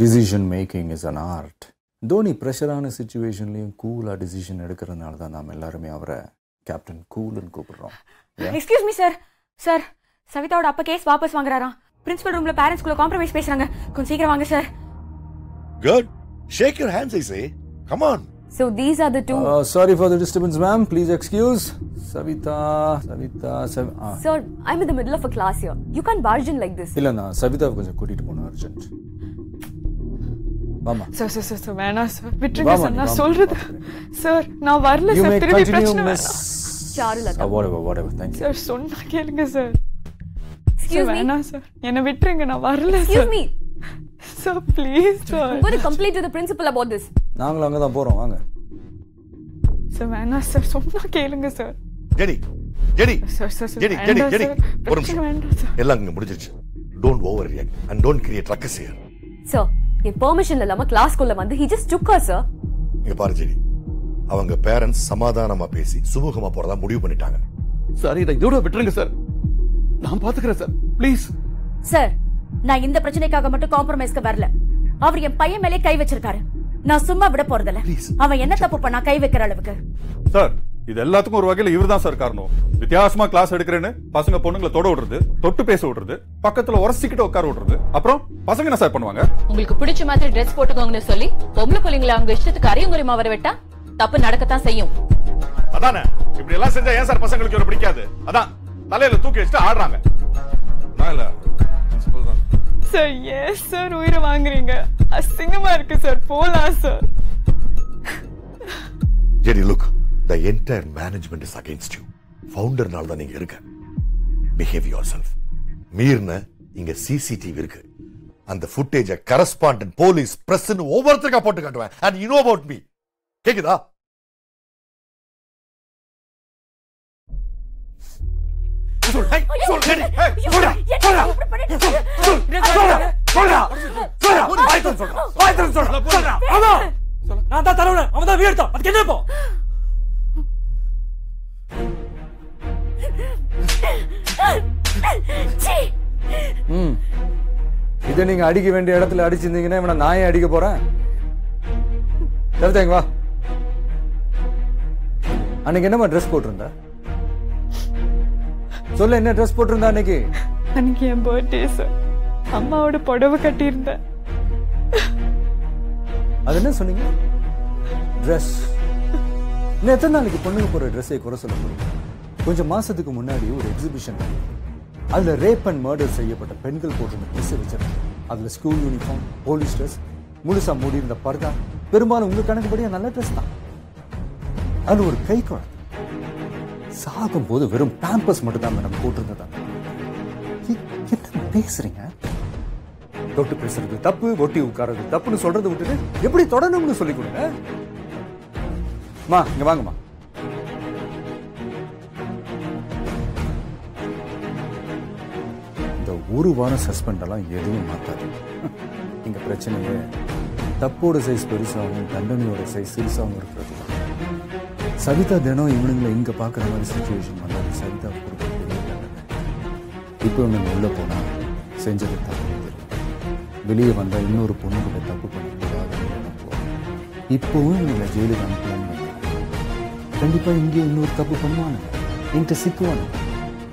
Decision making is an art Dhoni ப்ரெஷரான சுச்சுவேஷன்லையும் கூலாக decision எடுக்கிறதுனால தான் நாம் எல்லாருமே அவரை கேப்டன் கூல்னு கூப்பிடுறோம் எக்ஸ்கியூஸ் மீ சார் சார் சவிதாவோட அப்பா கேஸ் வாபஸ் வாங்குறாராம் பிரின்சிபல் ரூம்ல பேரண்ட்ஸ்குள்ள காம்ப்ரமைஸ் பேசுறாங்க கொஞ்சம் சீக்கிரம் வாங்க sir Good. Shake your hands, I say. Come on. So these are the two. Sorry for the disturbance ma'am please excuse Savitha Savitha Savi ah Sir, I'm in the middle of a class here. You can't barge in like this. இல்லை நான் சவிதாவை கொஞ்சம் கூட்டிகிட்டு போகணும் urgent வாமா sir sir sir sir வேணாம் sir விட்டுருங்க sir நீ நான். சொல்றது சார் நான் வரல மே சார் திரும்பி பிரச்சனை மிஸ் வேணாம். Charulatha. Whatever whatever thank you sir சொன்னா கேளுங்க சார் சார் me. வேணாம் சார் என்னை விட்டுருங்க நான் வரல sir me. Sir please sir principal about this. நாங்களும் அங்கே தான் போகிறோம் வாங்க. சார் வேணாம் சார் சொன்னா கேளுங்க sir JD JD sir sir sir JD JD sir ஒரு நிமிஷம். சார் எல்லாம் இங்க முடிஞ்சிருச்சு. Don't overreact and don't create ruckus here Sir, என் பெர்மிஷன் இல்லாம கிளாஸ்க்குள்ள வந்து he just took her, sir. இங்க பாரு ஜெடி அவங்க பேரண்ட்ஸ் சமாதானமா பேசி சுமூகமா போறதா முடிவு பண்ணிட்டாங்க. சார் இதை இதோட விட்டுருங்க சார். நான் பாத்துக்கிறேன் சார். ப்ளீஸ் சார் நான் இந்த பிரச்சனைக்காக மட்டும் காம்ப்ரமைஸ்க்கு வரல. அவர் என் பையன் மேலே கை வச்சிருக்காரு. நான் சும்மா விட போறதில்ல. அவன் என்ன தப்பு பண்ணா கை வைக்கிற அளவுக்கு? சார் இது எல்லாத்துக்கும் ஒரு வகையில இவர்தான் சார் காரணம். வித்தியாசமா கிளாஸ் எடுக்கிறேன்னு பசங்க பொண்ணுங்களை தொட விடுறது தொட்டு பேச விடுறது பக்கத்துல உரசிக்கிட்டு உட்கார விடுறது. அப்புறம் பசங்க என்ன சார் பண்ணுவாங்க? உங்களுக்கு பிடிச்ச மாதிரி ட்ரெஸ் போட்டுக்கோங்கன்னு சொல்லி பொம்பளை பிள்ளைங்களை அவங்க இஷ்டத்துக்கு அறிவுங்குறிமா வர விட்டா தப்பு நடக்கத்தான் செய்யும். அதானே? இப்படி எல்லாம் செஞ்சா ஏன் சார் பசங்களுக்கு இவரை பிடிக்காது? அதான் தலையில தூக்கி வச்சுட்டு ஆடுறாங்க. நான் இல்ல தான். சார் ஏன் சார் உயிரை வாங்குறீங்க. அசிங்கமா இருக்கு சார் போலாம் sir JD look the entire management is against you ஃபவுண்டர்னால தான் நீங்க இருக்க. பிஹேவ் யுவர் செல்ஃப் மீறின இங்க சிசிடிவி இருக்கு. அந்த ஃபுட்டேஜ கரஸ்பாண்டன்ட் போலீஸ் பிரஸ் ஒவ்வொருத்தருக்கா போட்டு காட்டுவேன். And you know about me கேக்குதா? நான் தான் தலைவன். அவன் தான் வீழ்த்தான் அதுக்கு என்ன இப்போ? ம். இதை நீங்க அடிக்க வேண்டிய இடத்துல அடிச்சிருந்தீங்கன்னா இவனை நாயே அடிக்க போறேன். கவிதாங்க வா. அன்னைக்கு என்னம்மா ட்ரெஸ் போட்டிருந்த? சொல்ல என்ன ட்ரெஸ் போட்டிருந்தா அன்னைக்கு? அன்னைக்கு என் பர்த்டே சார் அம்மாவோட புடவை கட்டியிருந்தேன். அது என்ன சொன்னீங்க? ட்ரெஸ் இன்னும் எத்தனை நாளைக்கு பொண்ணுங்க போற ட்ரெஸ்ஸை குறை சொல்ல முடியும் கொஞ்சம் மாசத்துக்கு முன்னாடி ஒரு எக்ஸிபிஷன் அதில் ரேப் அண்ட் மர்டர் செய்யப்பட்ட பெண்கள் போட்டிருந்த ட்ரெஸ் வச்சிருந்தாங்க அதில் ஸ்கூல் யூனிஃபார்ம் போலீஸ் ட்ரெஸ் முழுசாக மூடியிருந்த பர்தா. பெரும்பாலும் உங்கள் கணக்குப்படியாக நல்ல ட்ரெஸ் தான். அது ஒரு கை குழந்தை. சாகும் போது வெறும் பேம்பஸ் மட்டும் தான் மேடம் போட்டிருந்ததாங்க என்ன பேசுறீங்க? தொட்டு பேசுறது தப்பு ஒட்டி உட்கார்றது தப்புன்னு சொல்றதை விட்டுட்டு எப்படி தொடரணும்னு சொல்லி கொடுங்க? மா இங்க வாங்கம்மா. ஒரு வாரம் சஸ்பெண்ட் எல்லாம் எதுவும் மாத்தாது. இங்க பிரச்சனையே தப்போட சைஸ் பெருசாகவும் தண்டனையோட சைஸ் சிறுசாகவும் இருக்கிறது தான் சவிதா தினம் இவனுங்களை இங்க பார்க்குற மாதிரி சுச்சுவேஷன் வந்தால் சவிதா கொடுக்க இப்போ இவனுங்க உள்ள போனா செஞ்சது தப்பு வெளியே வந்தா இன்னொரு பொண்ணு கூட தப்பு பண்ணக்கூடாதுன்னு நினைப்போம் இப்போவும் இவங்களை ஜெயிலுக்கு அனுப்பலாம்னு கண்டிப்பாக கண்டிப்பா இங்கே இன்னொரு தப்பு பண்ணுவானுங்க. என்கிட்ட சிக்குவானுங்க.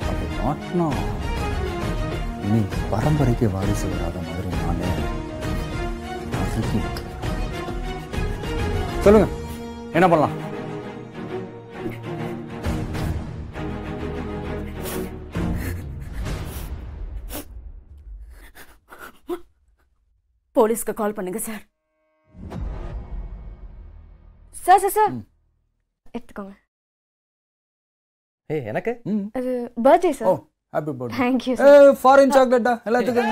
அப்படி மாட்டினா இனி பரம்பரைக்கு வாரிசு வராத மாதிரி நானே. சொல்லுங்க. என்ன பண்ணலாம்? போலீஸ்க்கு கால் பண்ணுங்க சார். Sir sir sir. எடுத்துக்கோங்க. ஏய் எனக்கு? அது birthday oh. Sir happy birthday thank you foreign சாக்லேட்டா எல்லாத்துக்கும்